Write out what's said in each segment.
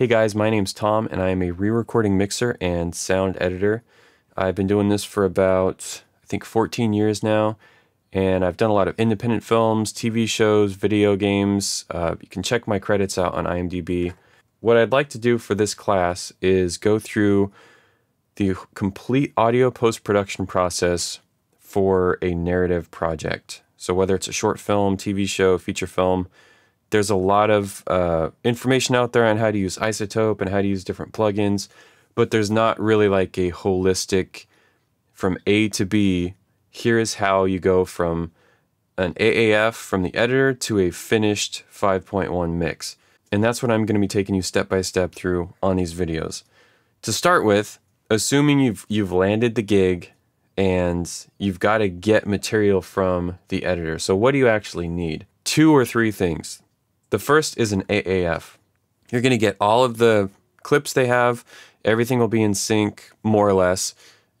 Hey guys, my name's Tom, and I am a re recording mixer and sound editor. I've been doing this for about, I think, 14 years now, and I've done a lot of independent films, TV shows, video games. Uh, you can check my credits out on IMDb. What I'd like to do for this class is go through the complete audio post production process for a narrative project. So, whether it's a short film, TV show, feature film, there's a lot of uh, information out there on how to use iZotope and how to use different plugins, but there's not really like a holistic from A to B. Here is how you go from an AAF from the editor to a finished 5.1 mix. And that's what I'm going to be taking you step by step through on these videos. To start with, assuming you've you've landed the gig and you've got to get material from the editor. So what do you actually need? Two or three things. The first is an AAF. You're going to get all of the clips they have. Everything will be in sync, more or less,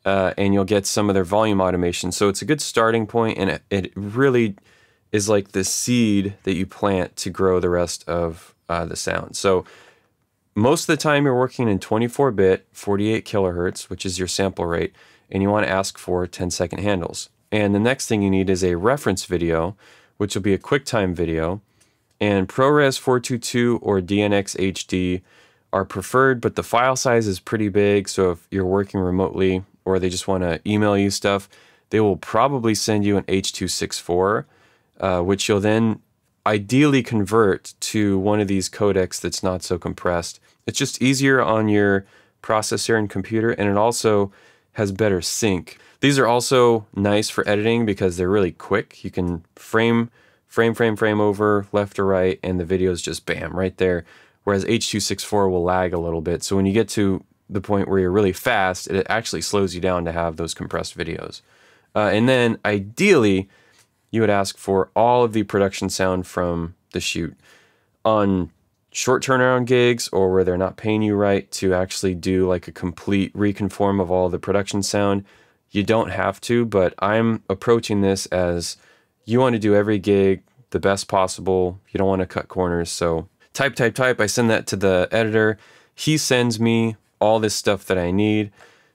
uh, and you'll get some of their volume automation. So it's a good starting point, and it, it really is like the seed that you plant to grow the rest of uh, the sound. So most of the time you're working in 24 bit, 48 kilohertz, which is your sample rate, and you want to ask for 10 second handles. And the next thing you need is a reference video, which will be a QuickTime video and ProRes 422 or DNxHD are preferred, but the file size is pretty big. So if you're working remotely or they just want to email you stuff, they will probably send you an H.264, uh, which you'll then ideally convert to one of these codecs that's not so compressed. It's just easier on your processor and computer, and it also has better sync. These are also nice for editing because they're really quick. You can frame frame, frame, frame over left or right, and the video is just bam right there. Whereas H.264 will lag a little bit. So when you get to the point where you're really fast, it actually slows you down to have those compressed videos. Uh, and then ideally, you would ask for all of the production sound from the shoot. On short turnaround gigs or where they're not paying you right to actually do like a complete reconform of all the production sound, you don't have to, but I'm approaching this as you want to do every gig the best possible. You don't want to cut corners. So type, type, type. I send that to the editor. He sends me all this stuff that I need.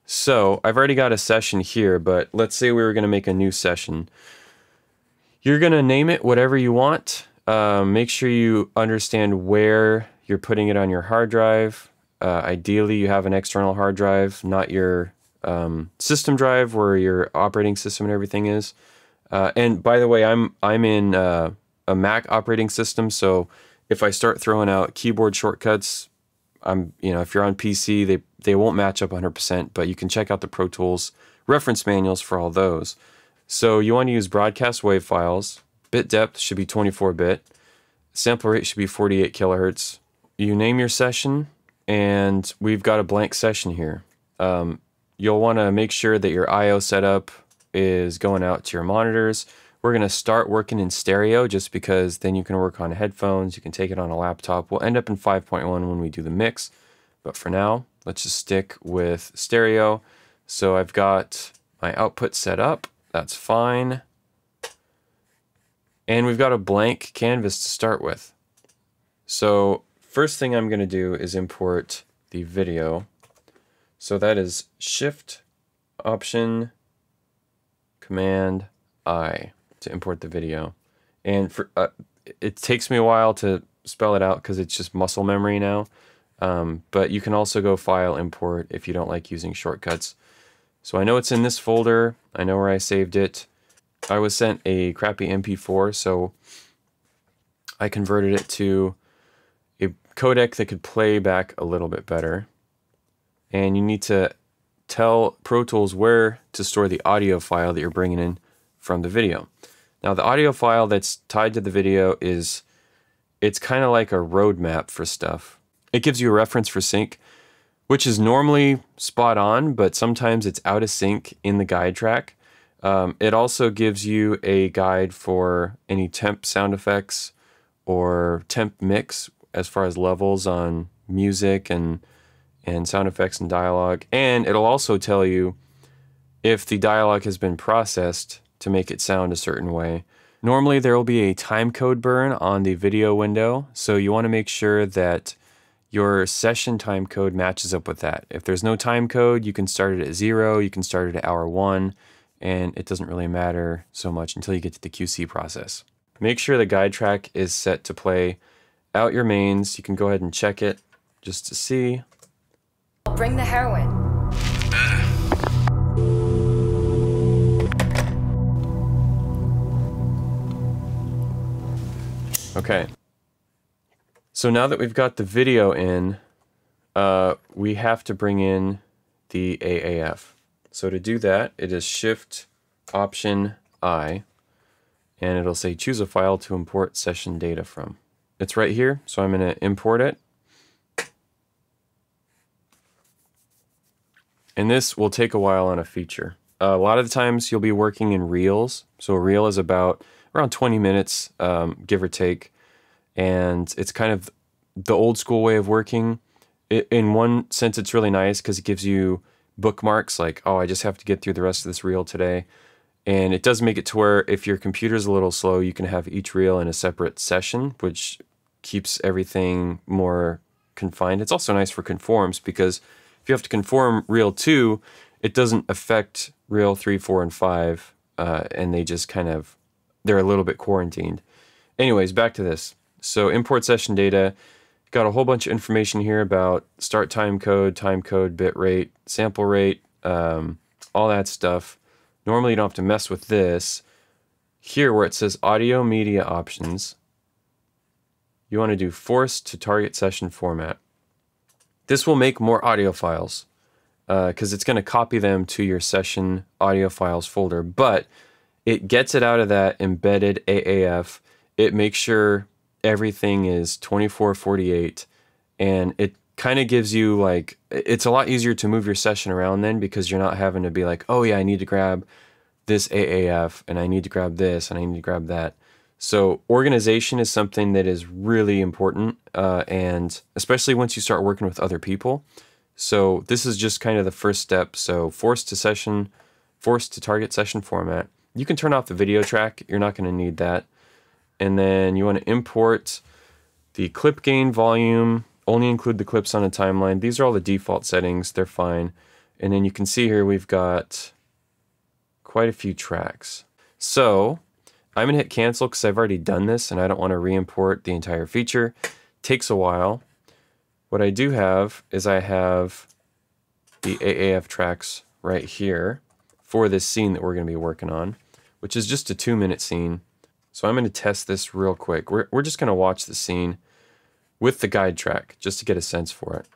So I've already got a session here, but let's say we were going to make a new session. You're going to name it whatever you want. Uh, make sure you understand where you're putting it on your hard drive. Uh, ideally, you have an external hard drive, not your um, system drive where your operating system and everything is. Uh, and by the way, I'm I'm in uh, a Mac operating system, so if I start throwing out keyboard shortcuts, I'm you know if you're on PC, they they won't match up 100%, but you can check out the Pro Tools reference manuals for all those. So you want to use broadcast wave files. Bit depth should be 24 bit. Sample rate should be 48 kilohertz. You name your session, and we've got a blank session here. Um, you'll want to make sure that your I/O setup is going out to your monitors. We're going to start working in stereo just because then you can work on headphones, you can take it on a laptop. We'll end up in 5.1 when we do the mix. But for now, let's just stick with stereo. So I've got my output set up. That's fine. And we've got a blank canvas to start with. So first thing I'm going to do is import the video. So that is Shift Option Command I to import the video. And for uh, it takes me a while to spell it out because it's just muscle memory now. Um, but you can also go File Import if you don't like using shortcuts. So I know it's in this folder. I know where I saved it. I was sent a crappy MP4, so I converted it to a codec that could play back a little bit better. And you need to tell Pro Tools where to store the audio file that you're bringing in from the video. Now, the audio file that's tied to the video is, it's kind of like a roadmap for stuff. It gives you a reference for sync, which is normally spot on, but sometimes it's out of sync in the guide track. Um, it also gives you a guide for any temp sound effects or temp mix as far as levels on music and and sound effects and dialogue. And it'll also tell you if the dialogue has been processed to make it sound a certain way. Normally, there will be a time code burn on the video window, so you want to make sure that your session time code matches up with that. If there's no time code, you can start it at zero, you can start it at hour one, and it doesn't really matter so much until you get to the QC process. Make sure the guide track is set to play out your mains. You can go ahead and check it just to see. I'll bring the heroin. Okay. So now that we've got the video in, uh, we have to bring in the AAF. So to do that, it is Shift Option I, and it'll say choose a file to import session data from. It's right here, so I'm going to import it. And this will take a while on a feature. Uh, a lot of the times you'll be working in reels. So a reel is about around 20 minutes, um, give or take. And it's kind of the old school way of working. It, in one sense, it's really nice because it gives you bookmarks like, oh, I just have to get through the rest of this reel today. And it does make it to where if your computer's a little slow, you can have each reel in a separate session, which keeps everything more confined. It's also nice for conforms because if you have to conform reel two, it doesn't affect reel three, four, and five, uh, and they just kind of they're a little bit quarantined. Anyways, back to this. So import session data. Got a whole bunch of information here about start time code, time code, bit rate, sample rate, um, all that stuff. Normally you don't have to mess with this. Here where it says audio media options, you want to do force to target session format. This will make more audio files because uh, it's going to copy them to your session audio files folder, but it gets it out of that embedded AAF. It makes sure everything is 2448 and it kind of gives you like it's a lot easier to move your session around then because you're not having to be like, "Oh yeah, I need to grab this AAF and I need to grab this and I need to grab that." So organization is something that is really important, uh, and especially once you start working with other people. So this is just kind of the first step. So force to session, force to target session format. You can turn off the video track. You're not going to need that. And then you want to import the clip gain volume. Only include the clips on a timeline. These are all the default settings. They're fine. And then you can see here we've got quite a few tracks. So I'm to hit cancel because I've already done this and I don't want to re-import the entire feature. Takes a while. What I do have is I have the AAF tracks right here for this scene that we're going to be working on, which is just a two minute scene. So I'm going to test this real quick. We're, we're just going to watch the scene with the guide track just to get a sense for it.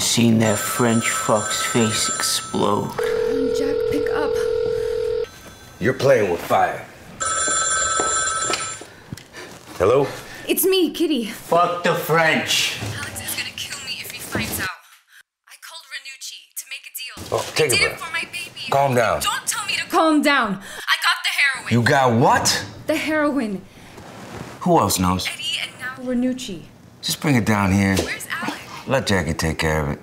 You should have seen that French fuck's face explode. Jack, pick up. You're playing with fire. Hello? It's me, Kitty. Fuck the French. Alex is gonna kill me if he finds out. I called Renucci to make a deal. Oh, take I a did it breath. for my baby. Calm down. Don't tell me to calm down. I got the heroin. You got what? The heroin. Who else knows? Eddie and now Renucci. Just bring it down here. Where's Alex? Let Jackie take care of it.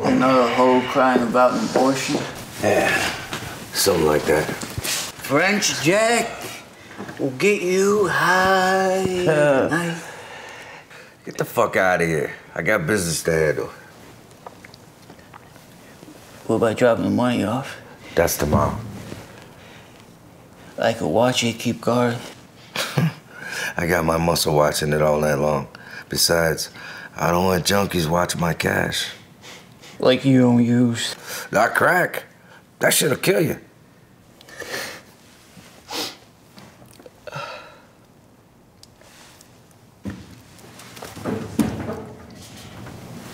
Another hoe crying about an abortion. Yeah, something like that. French Jack will get you high. tonight. Get the fuck out of here. I got business to handle. What about dropping the money off? That's tomorrow. I could watch it, keep guard. I got my muscle watching it all night long. Besides, I don't want junkies watching my cash. Like you don't use. Not crack. That shit'll kill you.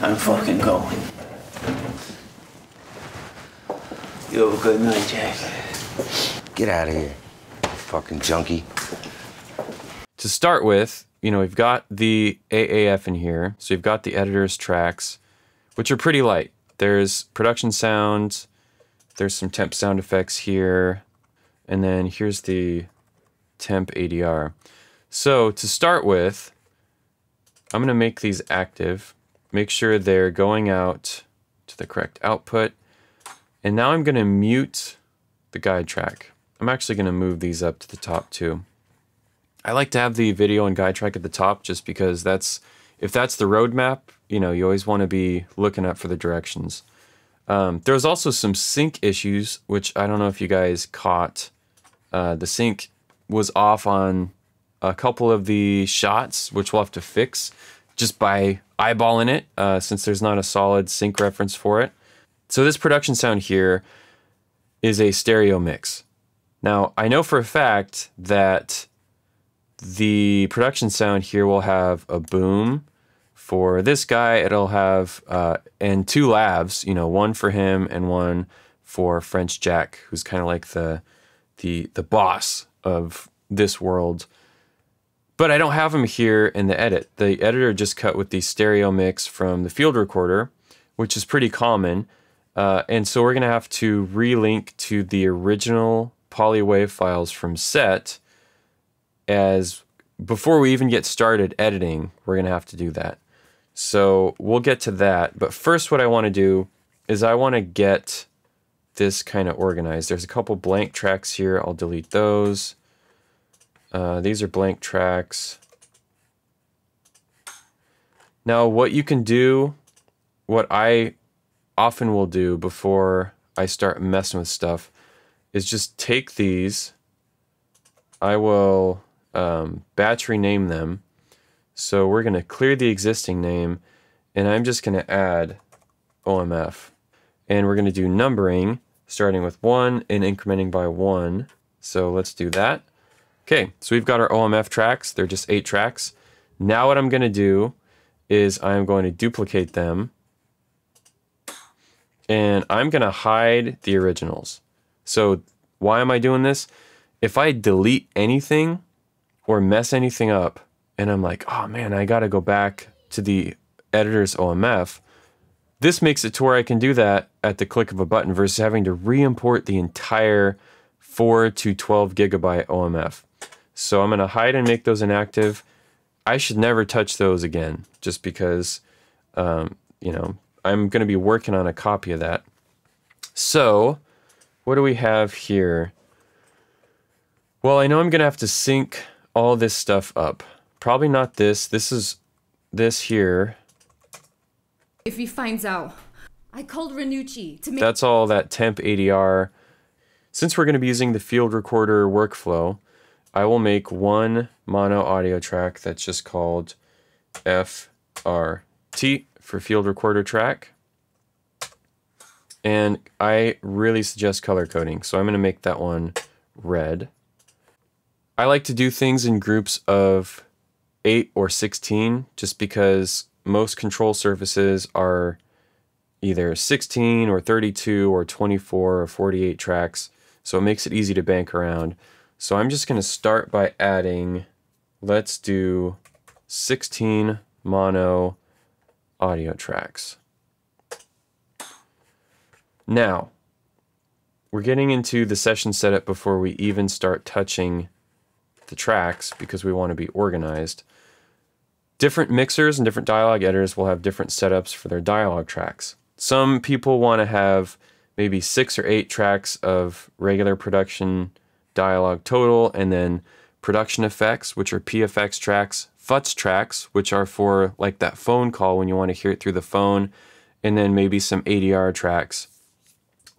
I'm fucking going. You have a good night, Jack. Get out of here, fucking junkie. To start with, you know, we've got the AAF in here. So you've got the editor's tracks, which are pretty light. There's production sounds, there's some temp sound effects here, and then here's the temp ADR. So to start with, I'm going to make these active, make sure they're going out to the correct output. And now I'm going to mute the guide track. I'm actually going to move these up to the top too. I like to have the video and guide track at the top just because that's, if that's the roadmap, you know, you always want to be looking up for the directions. Um, there was also some sync issues, which I don't know if you guys caught. Uh, the sync was off on a couple of the shots, which we'll have to fix just by eyeballing it, uh, since there's not a solid sync reference for it. So this production sound here is a stereo mix. Now, I know for a fact that the production sound here will have a boom. For this guy, it'll have, uh, and two lavs, you know, one for him and one for French Jack, who's kind of like the, the, the boss of this world. But I don't have him here in the edit. The editor just cut with the stereo mix from the field recorder, which is pretty common. Uh, and so we're going to have to relink to the original polywave files from set as before we even get started editing, we're going to have to do that. So we'll get to that. But first, what I want to do is I want to get this kind of organized. There's a couple blank tracks here. I'll delete those. Uh, these are blank tracks. Now, what you can do, what I often will do before I start messing with stuff, is just take these. I will um, batch rename them. So we're going to clear the existing name, and I'm just going to add OMF. And we're going to do numbering, starting with 1 and incrementing by 1. So let's do that. Okay, so we've got our OMF tracks. They're just 8 tracks. Now what I'm going to do is I'm going to duplicate them, and I'm going to hide the originals. So why am I doing this? If I delete anything or mess anything up, and I'm like, oh man, I got to go back to the editor's OMF, this makes it to where I can do that at the click of a button versus having to re-import the entire 4 to 12 gigabyte OMF. So I'm going to hide and make those inactive. I should never touch those again just because, um, you know, I'm going to be working on a copy of that. So what do we have here? Well, I know I'm going to have to sync all this stuff up. Probably not this. This is this here. If he finds out, I called Renucci to make. That's all that temp ADR. Since we're going to be using the field recorder workflow, I will make one mono audio track that's just called FRT for field recorder track. And I really suggest color coding, so I'm going to make that one red. I like to do things in groups of 8 or 16 just because most control surfaces are either 16 or 32 or 24 or 48 tracks, so it makes it easy to bank around. So I'm just going to start by adding, let's do 16 mono audio tracks. Now, we're getting into the session setup before we even start touching the tracks because we want to be organized. Different mixers and different dialogue editors will have different setups for their dialogue tracks. Some people want to have maybe six or eight tracks of regular production dialogue total, and then production effects, which are PFX tracks, futz tracks, which are for like that phone call when you want to hear it through the phone, and then maybe some ADR tracks.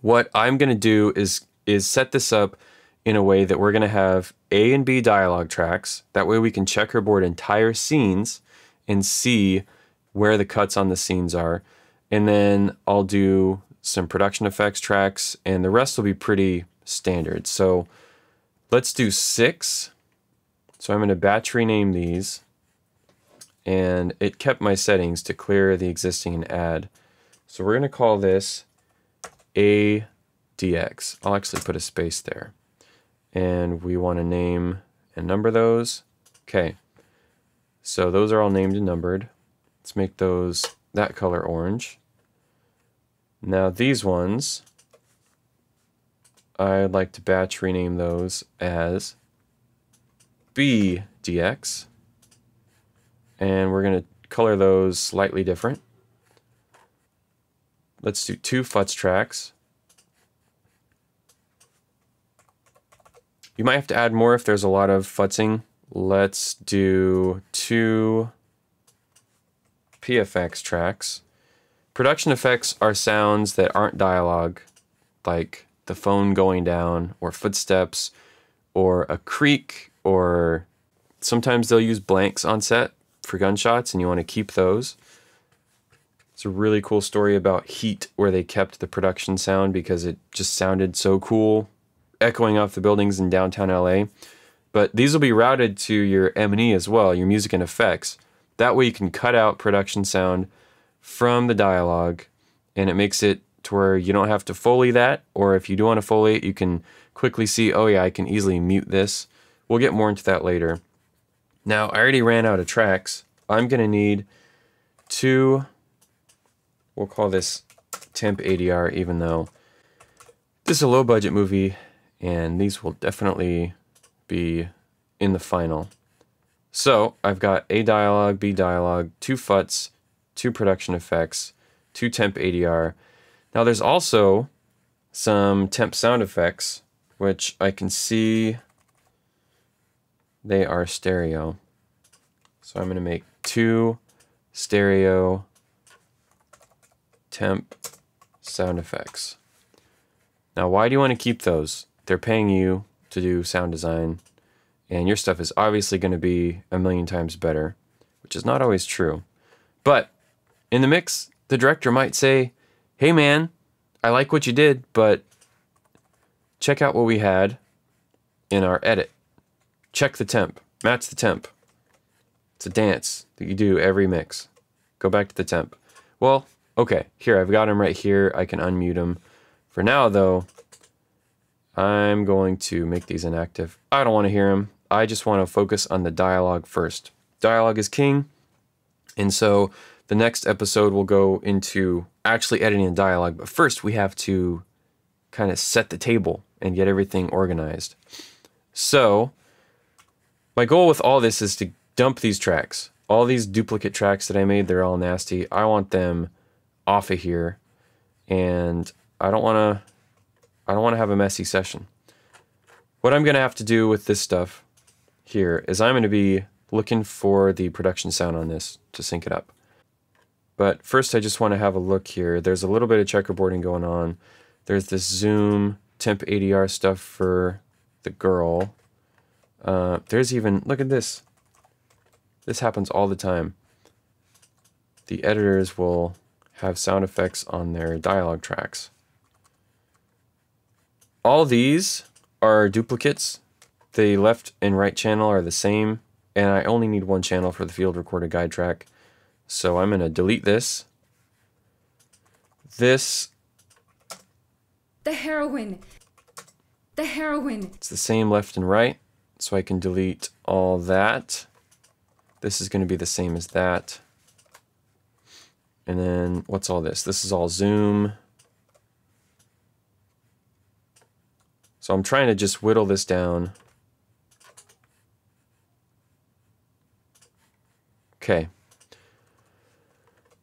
What I'm going to do is is set this up in a way that we're going to have A and B dialogue tracks. That way we can checkerboard entire scenes and see where the cuts on the scenes are. And then I'll do some production effects tracks, and the rest will be pretty standard. So let's do six. So I'm going to batch rename these. And it kept my settings to clear the existing and add. So we're going to call this ADX. I'll actually put a space there. And we want to name and number those. Okay. So those are all named and numbered. Let's make those that color orange. Now these ones, I'd like to batch rename those as BDX. And we're going to color those slightly different. Let's do two futz tracks. You might have to add more if there's a lot of futzing. Let's do two PFX tracks. Production effects are sounds that aren't dialogue, like the phone going down, or footsteps, or a creak, or sometimes they'll use blanks on set for gunshots, and you want to keep those. It's a really cool story about Heat, where they kept the production sound because it just sounded so cool, echoing off the buildings in downtown LA. But these will be routed to your M&E as well, your music and effects. That way you can cut out production sound from the dialogue and it makes it to where you don't have to foley that or if you do want to foley it you can quickly see oh yeah I can easily mute this we'll get more into that later now I already ran out of tracks I'm gonna need two we'll call this temp ADR even though this is a low budget movie and these will definitely be in the final so I've got A dialogue, B dialogue, two futz, two production effects, two temp ADR. Now there's also some temp sound effects, which I can see they are stereo. So I'm going to make two stereo temp sound effects. Now, why do you want to keep those? They're paying you to do sound design, and your stuff is obviously going to be a million times better, which is not always true. But in the mix, the director might say, Hey man, I like what you did, but check out what we had in our edit. Check the temp, match the temp. It's a dance that you do every mix. Go back to the temp. Well, okay, here, I've got him right here. I can unmute him. For now, though, I'm going to make these inactive. I don't want to hear him. I just want to focus on the dialogue first. Dialogue is king. And so the next episode will go into actually editing the dialogue, but first we have to kind of set the table and get everything organized. So, my goal with all this is to dump these tracks. All these duplicate tracks that I made, they're all nasty. I want them off of here and I don't want to I don't want to have a messy session. What I'm going to have to do with this stuff here is I'm going to be looking for the production sound on this to sync it up. But first, I just want to have a look here. There's a little bit of checkerboarding going on. There's this zoom temp ADR stuff for the girl. Uh, there's even, look at this. This happens all the time. The editors will have sound effects on their dialogue tracks. All these are duplicates. The left and right channel are the same, and I only need one channel for the field recorded guide track. So I'm going to delete this. This. The heroine. The heroine. It's the same left and right. So I can delete all that. This is going to be the same as that. And then what's all this? This is all zoom. So I'm trying to just whittle this down. Okay.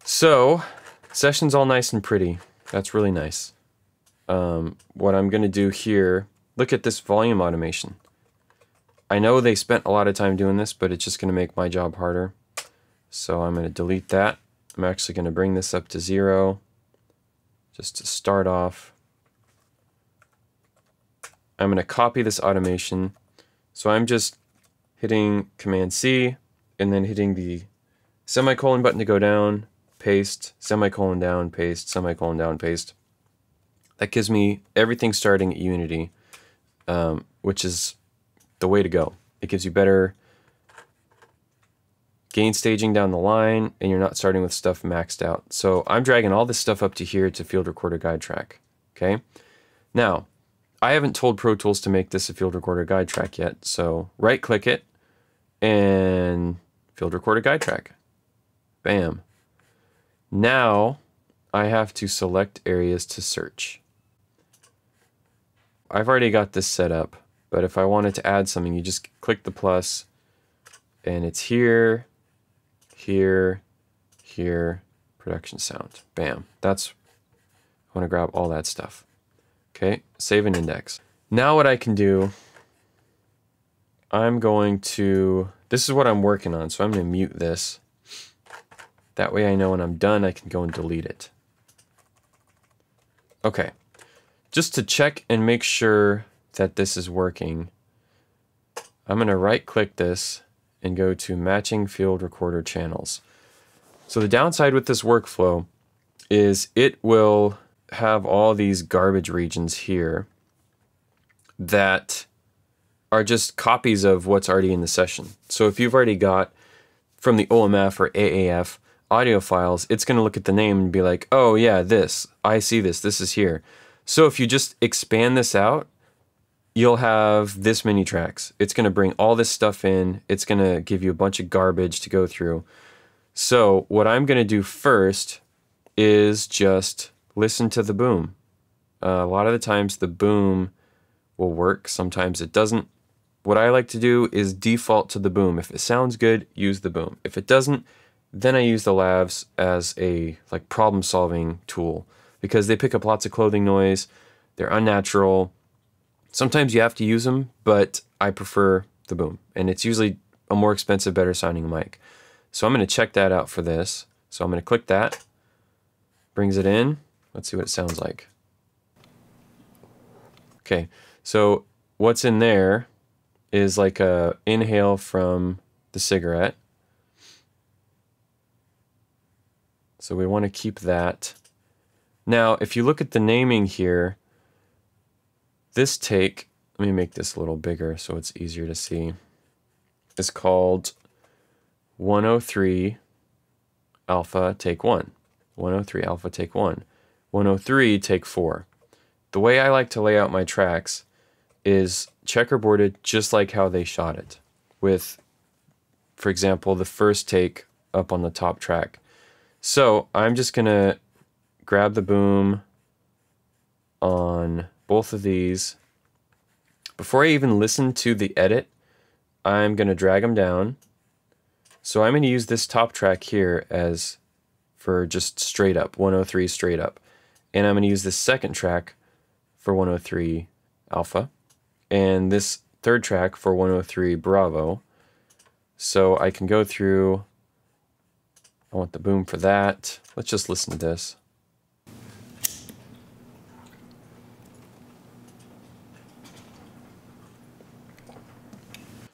So, session's all nice and pretty. That's really nice. Um, what I'm going to do here, look at this volume automation. I know they spent a lot of time doing this, but it's just going to make my job harder. So I'm going to delete that. I'm actually going to bring this up to zero just to start off. I'm going to copy this automation. So I'm just hitting Command C and then hitting the semicolon button to go down, paste, semicolon down, paste, semicolon down, paste. That gives me everything starting at Unity, um, which is the way to go. It gives you better gain staging down the line, and you're not starting with stuff maxed out. So I'm dragging all this stuff up to here to field recorder guide track. Okay. Now, I haven't told Pro Tools to make this a field recorder guide track yet. So right click it and field recorder guide track. Bam. Now I have to select areas to search. I've already got this set up, but if I wanted to add something, you just click the plus and it's here, here, here, production sound. Bam. That's, I want to grab all that stuff. Okay, save an index. Now what I can do, I'm going to, this is what I'm working on, so I'm going to mute this. That way I know when I'm done, I can go and delete it. Okay, just to check and make sure that this is working, I'm going to right click this and go to matching field recorder channels. So the downside with this workflow is it will have all these garbage regions here that are just copies of what's already in the session. So if you've already got from the OMF or AAF audio files, it's going to look at the name and be like, oh, yeah, this, I see this, this is here. So if you just expand this out, you'll have this many tracks. It's going to bring all this stuff in, it's going to give you a bunch of garbage to go through. So what I'm going to do first is just listen to the boom. Uh, a lot of the times the boom will work, sometimes it doesn't. What I like to do is default to the boom. If it sounds good, use the boom. If it doesn't, then I use the lavs as a like problem solving tool because they pick up lots of clothing noise. They're unnatural. Sometimes you have to use them, but I prefer the boom. And it's usually a more expensive, better sounding mic. So I'm going to check that out for this. So I'm going to click that. Brings it in. Let's see what it sounds like. Okay, so what's in there is like a inhale from the cigarette. So we want to keep that. Now, if you look at the naming here, this take, let me make this a little bigger so it's easier to see, is called 103 alpha take 1. 103 alpha take 1. 103 take 4. The way I like to lay out my tracks is checkerboarded just like how they shot it, with, for example, the first take up on the top track. So I'm just going to grab the boom on both of these. Before I even listen to the edit, I'm going to drag them down. So I'm going to use this top track here as for just straight up, 103 straight up. And I'm going to use this second track for 103 alpha and this third track for 103 Bravo. So I can go through, I want the boom for that. Let's just listen to this.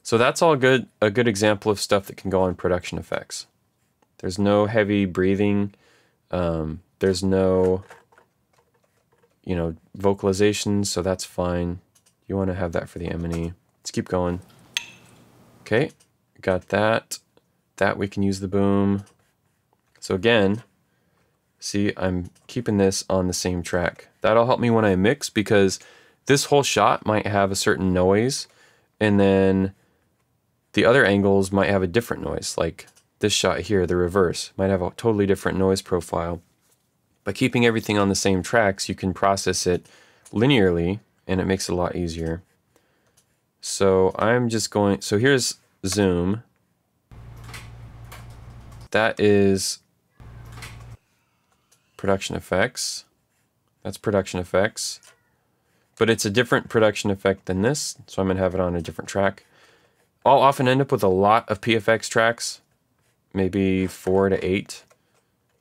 So that's all good, a good example of stuff that can go on production effects. There's no heavy breathing. Um, there's no, you know, vocalizations, so that's fine. You want to have that for the M&E. Let's keep going. Okay, got that. That we can use the boom. So again, see, I'm keeping this on the same track. That'll help me when I mix because this whole shot might have a certain noise and then the other angles might have a different noise. Like this shot here, the reverse, might have a totally different noise profile. By keeping everything on the same tracks, you can process it linearly and it makes it a lot easier. So I'm just going, so here's zoom. That is production effects. That's production effects. But it's a different production effect than this, so I'm to have it on a different track. I'll often end up with a lot of PFX tracks, maybe four to eight.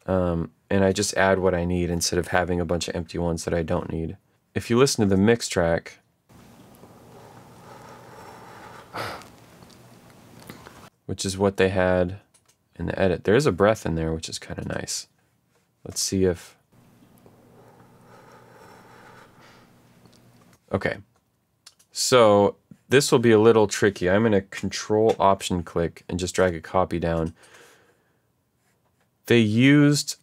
Um, and I just add what I need instead of having a bunch of empty ones that I don't need if you listen to the mix track, which is what they had in the edit, there is a breath in there, which is kind of nice. Let's see if. Okay. So this will be a little tricky. I'm going to control option click and just drag a copy down. They used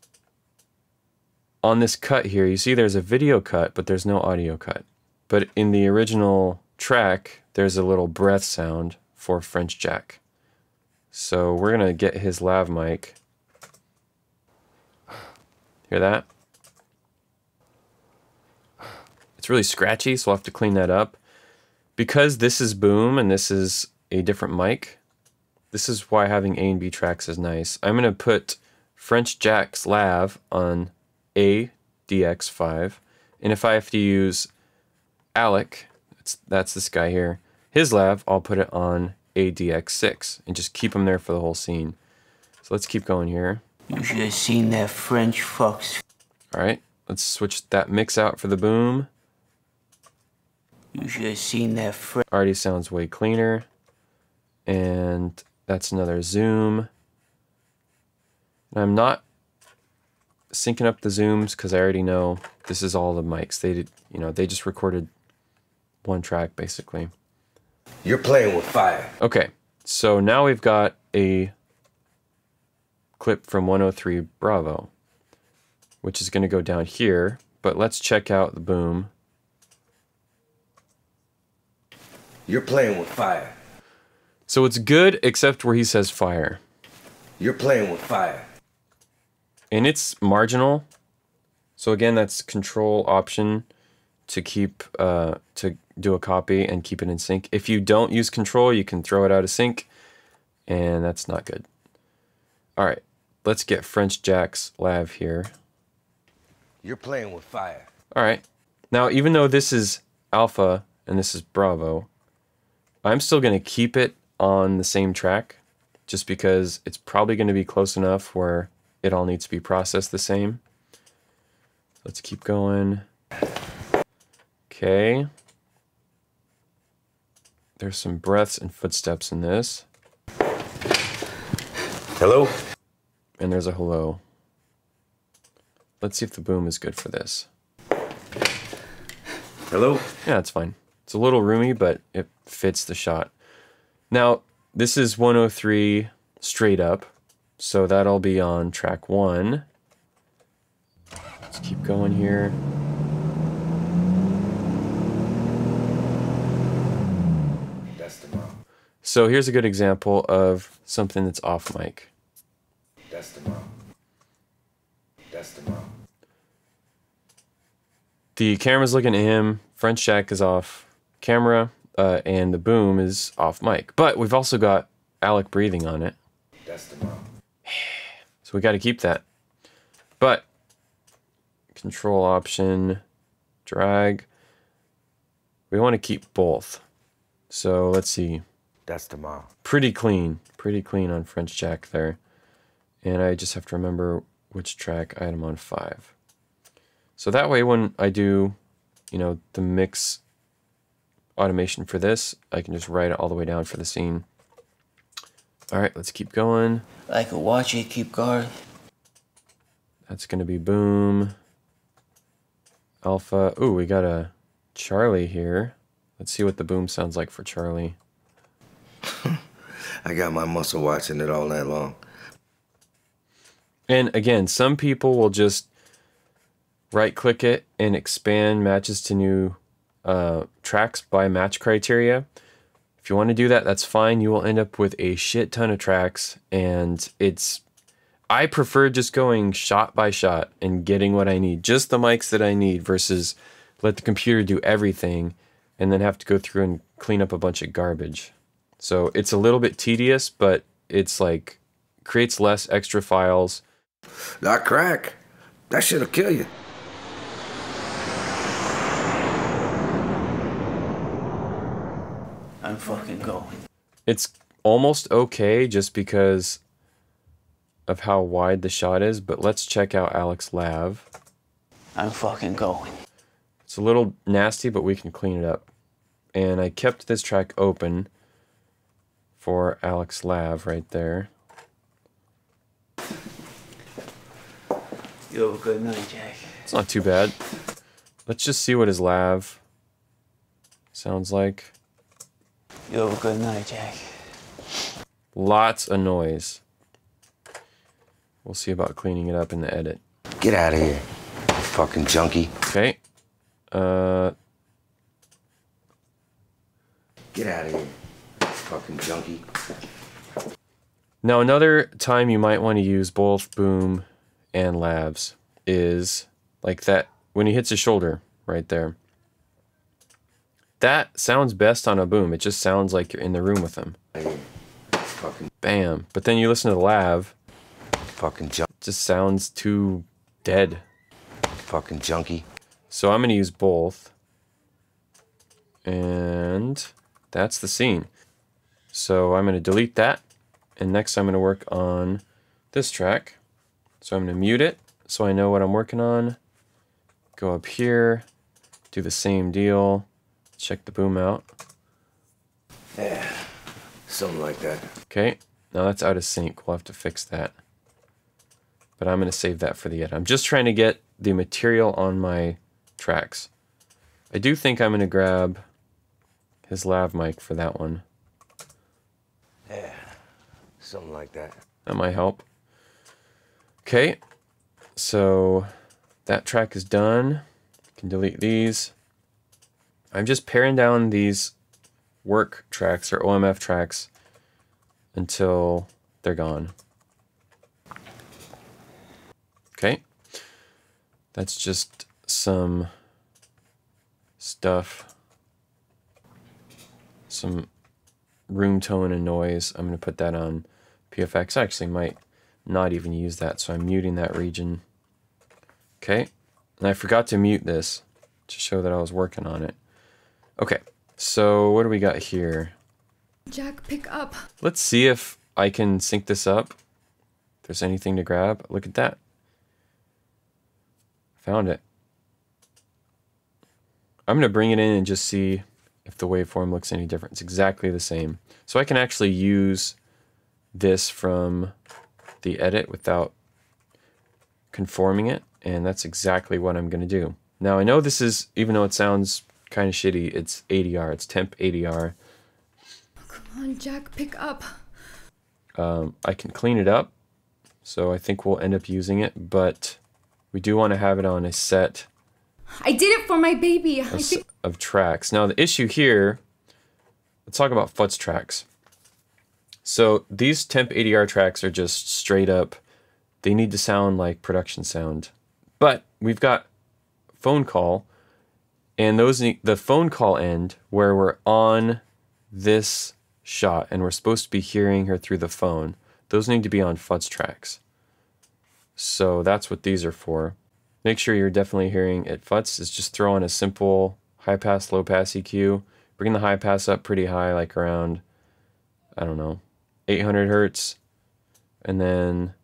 on this cut here, you see there's a video cut, but there's no audio cut. But in the original track, there's a little breath sound for French Jack. So we're gonna get his lav mic. Hear that? It's really scratchy, so we'll have to clean that up. Because this is boom and this is a different mic, this is why having A and B tracks is nice. I'm gonna put French Jack's lav on A DX5, and if I have to use Alec, that's, that's this guy here, his lav, I'll put it on ADX6 and just keep him there for the whole scene. So let's keep going here. You should have seen that French fuck's. All right, let's switch that mix out for the boom. You should have seen that French. Already sounds way cleaner. And that's another zoom. And I'm not syncing up the zooms because I already know this is all the mics. They did, you know, they just recorded one track basically. You're playing with fire. Okay, so now we've got a clip from 103 Bravo, which is going to go down here. But let's check out the boom. You're playing with fire. So it's good except where he says fire. You're playing with fire. And it's marginal. So again, that's control option to keep uh, to do a copy and keep it in sync. If you don't use control, you can throw it out of sync, and that's not good. All right, let's get French Jack's lav here. You're playing with fire. All right. Now, even though this is alpha and this is bravo, I'm still going to keep it on the same track just because it's probably going to be close enough where it all needs to be processed the same. Let's keep going. Okay. There's some breaths and footsteps in this. Hello? And there's a hello. Let's see if the boom is good for this. Hello? Yeah, it's fine. It's a little roomy, but it fits the shot. Now, this is 103 straight up, so that'll be on track one. Let's keep going here. That's the mom. So here's a good example of something that's off mic. The mom. That's the mom. The camera's looking at him, French Jack is off camera, uh, and the boom is off mic. But we've also got Alec breathing on it. That's the mom. So we got to keep that. But control option, drag. We want to keep both. So let's see. That's the mom. Pretty clean. Pretty clean on French Jack there. And I just have to remember which track item on five. So that way when I do, you know, the mix automation for this, I can just write it all the way down for the scene. All right, let's keep going. I could watch it keep guard. That's gonna be boom. Alpha. Ooh, we got a Charlie here. Let's see what the boom sounds like for Charlie. I got my muscle watching it all night long. And again, some people will just right click it and expand matches to new uh, tracks by match criteria. If you want to do that, that's fine. You will end up with a shit ton of tracks, and it's. I prefer just going shot by shot and getting what I need, just the mics that I need, versus let the computer do everything and then have to go through and clean up a bunch of garbage. So it's a little bit tedious, but it's like creates less extra files. That crack. That shit'll kill you. Fucking going. It's almost okay just because of how wide the shot is, but let's check out Alex Lav. I'm fucking going. It's a little nasty, but we can clean it up. And I kept this track open for Alex Lav right there. You have a good night, Jack. It's not too bad. Let's just see what his Lav sounds like. You have a good night, Jack. Lots of noise. We'll see about cleaning it up in the edit. Get out of here, you fucking junkie. Okay. Uh, Get out of here, fucking junkie. Now, another time you might want to use both boom and lavs is like that when he hits his shoulder right there. That sounds best on a boom. It just sounds like you're in the room with him. Fucking, Bam. But then you listen to the lav, fucking, junk, just sounds too dead. fucking junky. So I'm going to use both. And that's the scene. So I'm going to delete that. And next I'm going to work on this track. So I'm going to mute it so I know what I'm working on. Go up here, do the same deal, check the boom out. Yeah, something like that. Okay, now that's out of sync. We'll have to fix that. But I'm going to save that for the edit. I'm just trying to get the material on my tracks. I do think I'm going to grab his lav mic for that one. Yeah, something like that. That might help. Okay, so that track is done. You can delete these. I'm just paring down these work tracks or OMF tracks until they're gone. Okay, that's just some stuff, some room tone and noise. I'm going to put that on PFX. I actually might not even use that, so I'm muting that region. Okay, and I forgot to mute this to show that I was working on it. Okay, so what do we got here? Jack, pick up. Let's see if I can sync this up. If there's anything to grab. Look at that. Found it. I'm going to bring it in and just see if the waveform looks any different. It's exactly the same. So I can actually use this from the edit without conforming it. And that's exactly what I'm going to do. Now I know this is, even though it sounds kind of shitty, it's ADR. It's temp ADR. Come on, Jack, pick up. Um, I can clean it up. So I think we'll end up using it. But we do want to have it on a set I did it for my baby. Of, of tracks. Now the issue here, let's talk about futz tracks. So these temp ADR tracks are just straight up, they need to sound like production sound. But we've got phone call, and those the phone call end where we're on this shot and we're supposed to be hearing her through the phone. Those need to be on futz tracks. So that's what these are for. Make sure you're definitely hearing it. futz is just throw on a simple high pass, low pass EQ. Bring the high pass up pretty high, like around, I don't know, 800 hertz. And then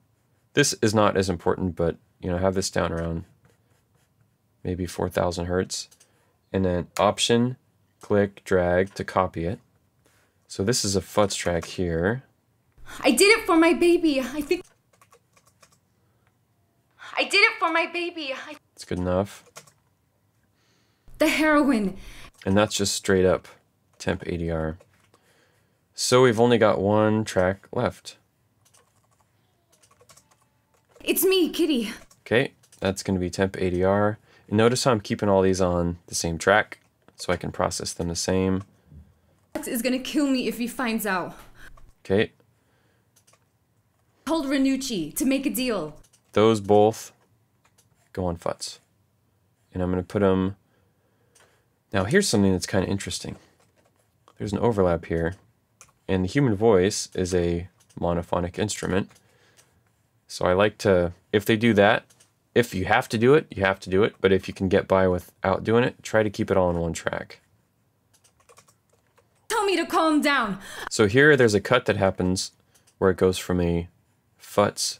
this is not as important, but you know, have this down around maybe 4000 hertz. And then option, click, drag to copy it. So this is a futz track here. I did it for my baby. I think I did it for my baby. I... It's good enough. The heroin. And that's just straight up temp ADR. So we've only got one track left. It's me, Kitty. Okay, that's going to be temp ADR. And notice how I'm keeping all these on the same track so I can process them the same. Max is gonna kill me if he finds out. Okay, Told Renucci to make a deal. those both go on futz. And I'm going to put them. Now, here's something that's kind of interesting. There's an overlap here, and the human voice is a monophonic instrument. So I like to, if they do that, if you have to do it, you have to do it. But if you can get by without doing it, try to keep it all on one track. Tell me to calm down. So here, there's a cut that happens where it goes from a futz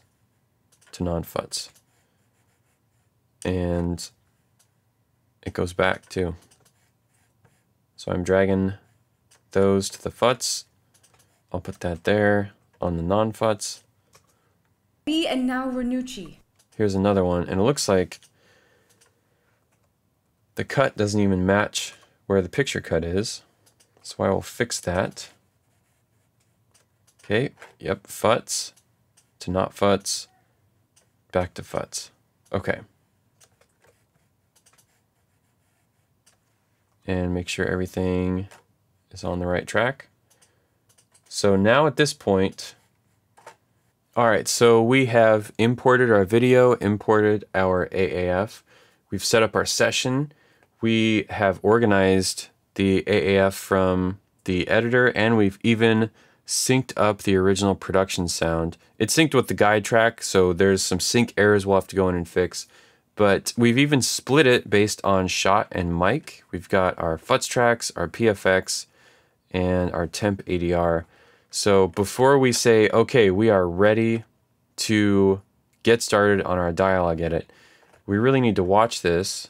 to non-futz. And it goes back too. So I'm dragging those to the futz. I'll put that there on the non-futz. Me and now Renucci. Here's another one, and it looks like the cut doesn't even match where the picture cut is. So I will fix that. Okay, yep, futz to not futz, back to futz. Okay. And make sure everything is on the right track. So now at this point, All right, so we have imported our video, imported our AAF. We've set up our session. We have organized the AAF from the editor, and we've even synced up the original production sound. It's synced with the guide track, so there's some sync errors we'll have to go in and fix. But we've even split it based on shot and mic. We've got our futz tracks, our PFX, and our temp ADR. So before we say, okay, we are ready to get started on our dialogue edit, we really need to watch this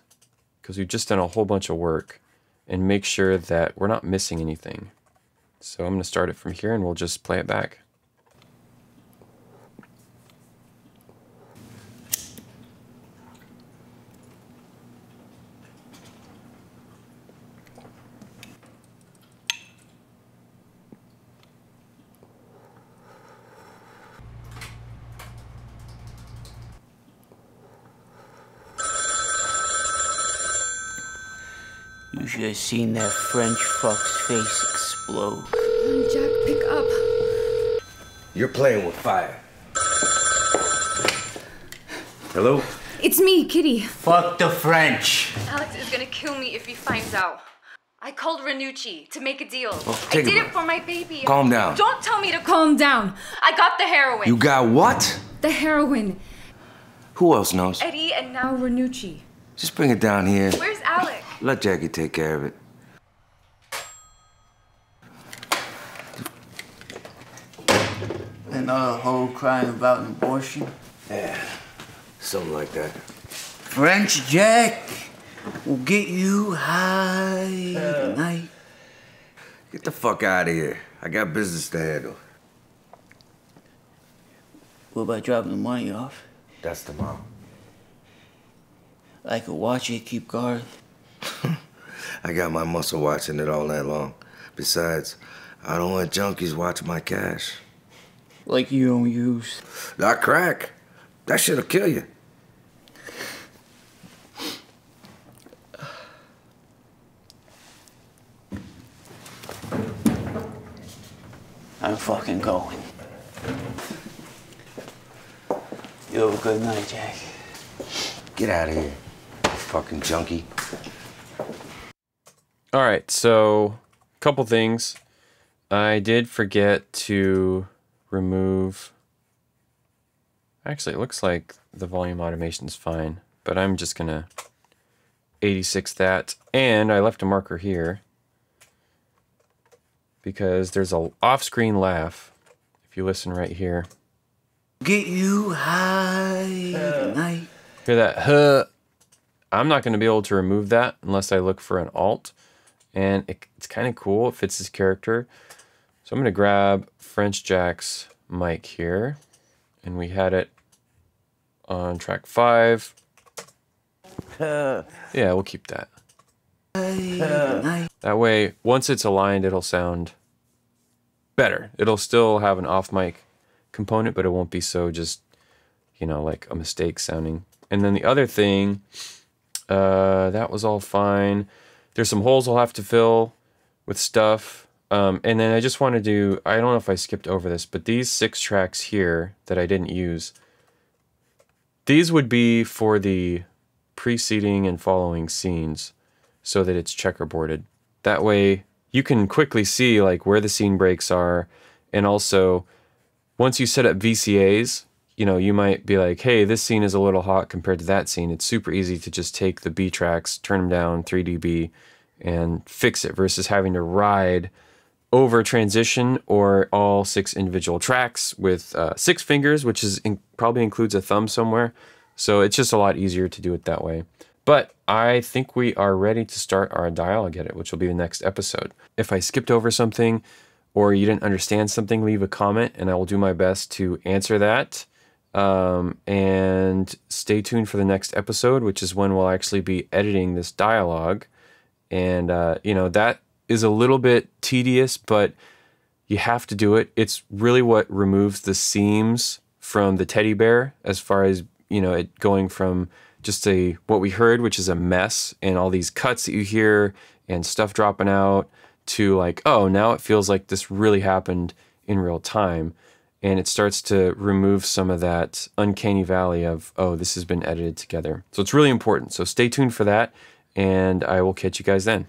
because we've just done a whole bunch of work and make sure that we're not missing anything. So I'm going to start it from here and we'll just play it back. You should have seen that French fuck's face explode. Jack, pick up. You're playing with fire. Hello? It's me, Kitty. Fuck the French. Alex is gonna kill me if he finds out. I called Renucci to make a deal. I Oh, take a did it breath. for my baby. Calm down. Don't tell me to calm down. I got the heroin. You got what? the heroin. Who else knows? Eddie and now Renucci. Just bring it down here. Where's Alex? Let Jackie take care of it. Another uh, whole crying about an abortion. Something like that. French Jack will get you high tonight. Get the fuck out of here. I got business to handle. What about dropping the money off? That's tomorrow. I could watch it, keep guard. I got my muscle watching it all night long. Besides, I don't want junkies watching my cash. Like you don't use. Not crack. That shit'll kill you. I'm fucking going. You have a good night, Jack. Get out of here, fucking junkie. All right, so a couple things. I did forget to remove. Actually, it looks like the volume automation is fine, but I'm just gonna 86 that, and I left a marker here because there's a off-screen laugh. If you listen right here, Get you high tonight. hear that? Huh. I'm not going to be able to remove that unless I look for an alt, and it, it's kind of cool. It fits his character. So I'm going to grab French Jack's mic here, and we had it on track five. Yeah, we'll keep that. That way, once it's aligned, it'll sound better. It'll still have an off mic component, but it won't be so just, you know, like a mistake sounding. And then the other thing, uh, that was all fine. There's some holes I'll have to fill with stuff. Um, and then I just want to do, I don't know if I skipped over this, but these six tracks here that I didn't use, these would be for the preceding and following scenes so that it's checkerboarded. That way you can quickly see like where the scene breaks are and also once you set up VCAs, you know, you might be like, "Hey, this scene is a little hot compared to that scene." It's super easy to just take the B tracks, turn them down 3 dB and fix it versus having to ride over transition or all six individual tracks with uh, six fingers, which is in, probably includes a thumb somewhere. So it's just a lot easier to do it that way. But I think we are ready to start our dialogue edit, which will be the next episode. If I skipped over something or you didn't understand something, leave a comment and I will do my best to answer that. Um, and stay tuned for the next episode, which is when we'll actually be editing this dialogue. And, uh, you know, that is a little bit tedious, but you have to do it. It's really what removes the seams from the teddy bear as far as, you know, it going from just a what we heard, which is a mess, and all these cuts that you hear and stuff dropping out to like, oh, now it feels like this really happened in real time. And it starts to remove some of that uncanny valley of, oh, this has been edited together. So it's really important. So stay tuned for that, and I will catch you guys then.